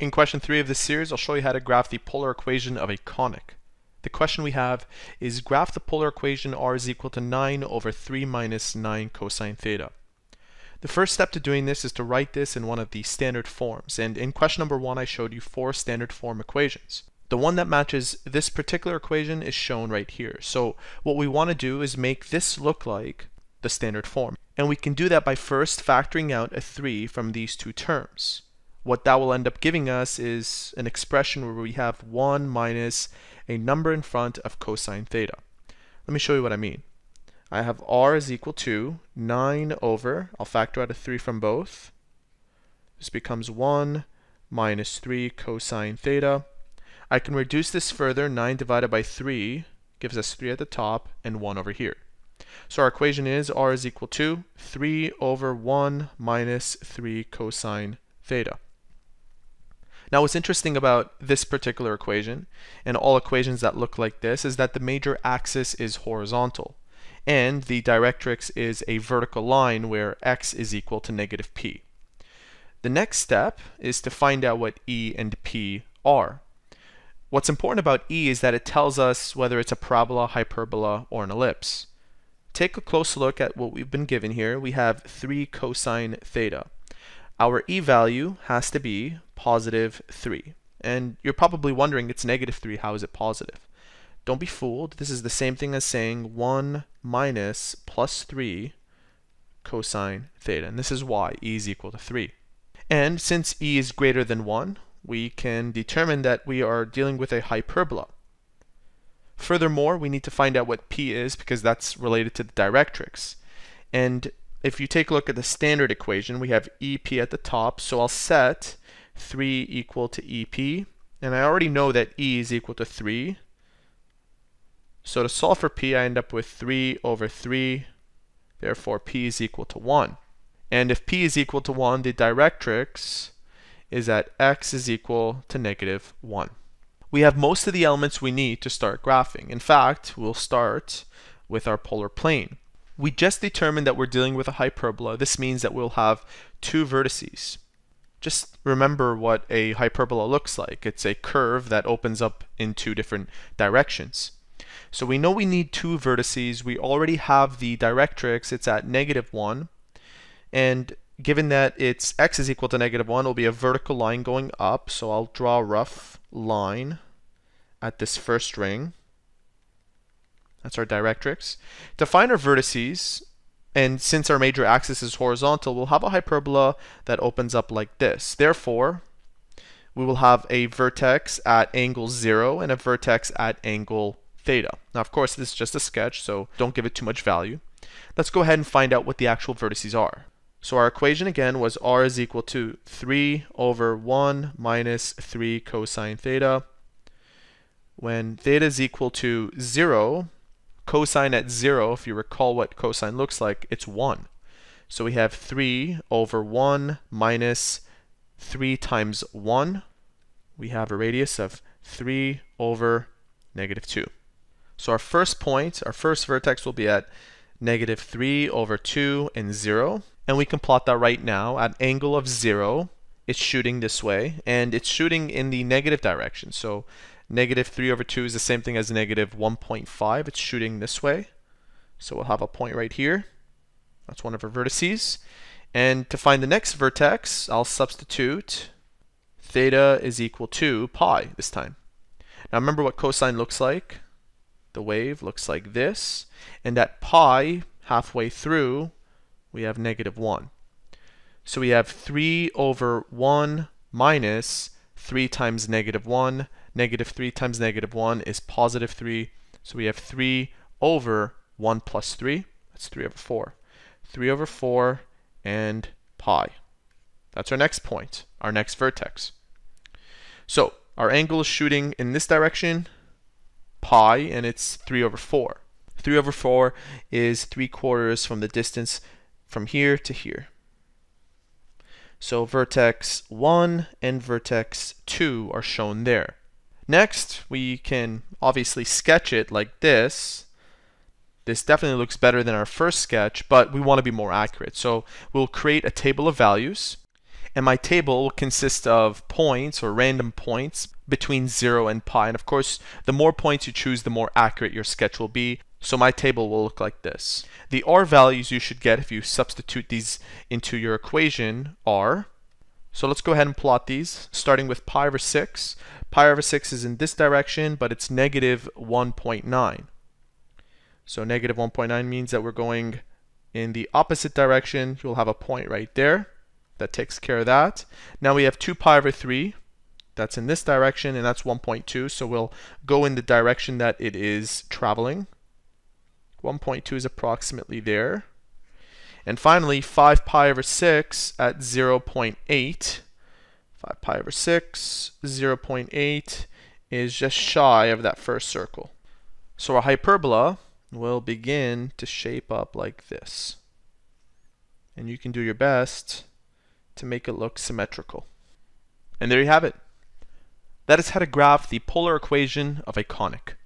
In question 3 of this series, I'll show you how to graph the polar equation of a conic. The question we have is graph the polar equation r is equal to 9 over 3 minus 9 cosine theta. The first step to doing this is to write this in one of the standard forms, and in question number 1 I showed you four standard form equations. The one that matches this particular equation is shown right here. So what we want to do is make this look like the standard form. And we can do that by first factoring out a 3 from these two terms what that will end up giving us is an expression where we have 1 minus a number in front of cosine theta. Let me show you what I mean. I have r is equal to 9 over, I'll factor out a 3 from both. This becomes 1 minus 3 cosine theta. I can reduce this further, 9 divided by 3 gives us 3 at the top and 1 over here. So our equation is r is equal to 3 over 1 minus 3 cosine theta. Now what's interesting about this particular equation and all equations that look like this is that the major axis is horizontal and the directrix is a vertical line where x is equal to negative p. The next step is to find out what E and P are. What's important about E is that it tells us whether it's a parabola, hyperbola, or an ellipse. Take a close look at what we've been given here. We have 3 cosine theta. Our E value has to be positive 3. And you're probably wondering, it's negative 3, how is it positive? Don't be fooled. This is the same thing as saying 1 minus plus 3 cosine theta. And this is why E is equal to 3. And since E is greater than 1, we can determine that we are dealing with a hyperbola. Furthermore, we need to find out what P is because that's related to the directrix. And if you take a look at the standard equation, we have EP at the top, so I'll set 3 equal to EP. And I already know that E is equal to 3. So to solve for P, I end up with 3 over 3. Therefore, P is equal to 1. And if P is equal to 1, the directrix is that x is equal to negative 1. We have most of the elements we need to start graphing. In fact, we'll start with our polar plane. We just determined that we're dealing with a hyperbola. This means that we'll have two vertices just remember what a hyperbola looks like. It's a curve that opens up in two different directions. So we know we need two vertices. We already have the directrix. It's at negative 1. And given that it's x is equal to negative 1, it'll be a vertical line going up. So I'll draw a rough line at this first ring. That's our directrix. To find our vertices, and since our major axis is horizontal, we'll have a hyperbola that opens up like this. Therefore, we will have a vertex at angle 0 and a vertex at angle theta. Now, of course, this is just a sketch, so don't give it too much value. Let's go ahead and find out what the actual vertices are. So our equation again was r is equal to 3 over 1 minus 3 cosine theta. When theta is equal to 0, cosine at 0, if you recall what cosine looks like, it's 1. So we have 3 over 1 minus 3 times 1. We have a radius of 3 over negative 2. So our first point, our first vertex will be at negative 3 over 2 and 0. And we can plot that right now at angle of 0. It's shooting this way, and it's shooting in the negative direction. So Negative 3 over 2 is the same thing as negative 1.5. It's shooting this way. So we'll have a point right here. That's one of our vertices. And to find the next vertex, I'll substitute theta is equal to pi this time. Now remember what cosine looks like. The wave looks like this. And at pi, halfway through, we have negative 1. So we have 3 over 1 minus 3 times negative 1 negative 3 times negative 1 is positive 3. So we have 3 over 1 plus 3. That's 3 over 4. 3 over 4 and pi. That's our next point, our next vertex. So our angle is shooting in this direction, pi, and it's 3 over 4. 3 over 4 is 3 quarters from the distance from here to here. So vertex 1 and vertex 2 are shown there. Next, we can obviously sketch it like this. This definitely looks better than our first sketch, but we want to be more accurate. So we'll create a table of values. And my table will consist of points or random points between 0 and pi. And of course, the more points you choose, the more accurate your sketch will be. So my table will look like this. The r values you should get if you substitute these into your equation are, so let's go ahead and plot these, starting with pi over 6. Pi over 6 is in this direction, but it's negative 1.9. So negative 1.9 means that we're going in the opposite direction. You'll have a point right there that takes care of that. Now we have 2 pi over 3. That's in this direction, and that's 1.2. So we'll go in the direction that it is traveling. 1.2 is approximately there. And finally, 5 pi over 6 at 0.8. 5 pi over 6, 0.8 is just shy of that first circle. So our hyperbola will begin to shape up like this. And you can do your best to make it look symmetrical. And there you have it. That is how to graph the polar equation of a conic.